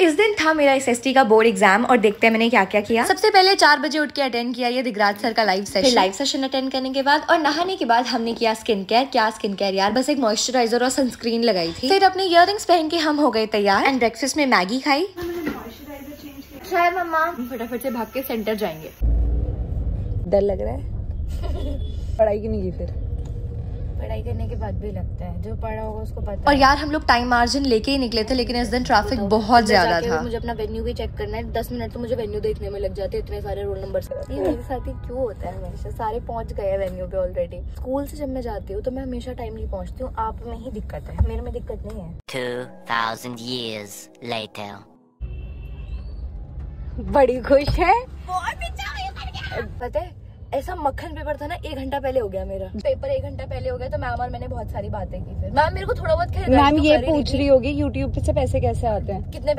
इस दिन था मेरा एस का बोर्ड एग्ज़ाम और देखते हैं मैंने क्या क्या। किया सबसे पहले चार बजे उठ के अटेंड किया ये दिगराज सर का live session live session attend करने के बाद और नहाने के बाद हमने किया स्किन केयर क्या स्किन केयर यार? बस एक मॉइस्चराइजर और सनस्क्रीन लगाई थी। फिर अपने इयर पहन के हम हो गए तैयार। एंड ब्रेकफास्ट में मैगी खाई। मम्मा फटाफट से भाग के सेंटर जाएँगे। डर लग रहा है। पढ़ाई की नहीं की फिर? पढ़ाई करने के बाद भी लगता है। जो पढ़ा होगा उसको पता और यार हम लोग टाइम मार्जिन लेके ही निकले थे लेकिन इस दिन ट्रैफ़िक तो बहुत ज़्यादा था। मुझे अपना वेन्यू भी चेक करना है। दस मिनट तो मुझे वेन्यू देखने में लग जाते हैं इतने सारे रोल नंबर ये मेरे साथ ही क्यों होता है हमेशा? सारे पहुँच गए वेन्यू पे ऑलरेडी स्कूल से जब मैं जाती हूँ तो मैं हमेशा टाइम नहीं पहुँचती हूँ। आप में ही दिक्कत है। मेरे में दिक्कत नहीं है। 2000 years later बड़ी खुश है। पता है ऐसा मक्खन पेपर था ना एक घंटा पहले हो गया मेरा। पेपर एक घंटा पहले हो गया तो मैम और मैंने बहुत सारी बातें की फिर। मैम मेरे को थोड़ा बहुत मैम ये पूछ रही होगी यूट्यूब से पैसे कैसे आते हैं? कितने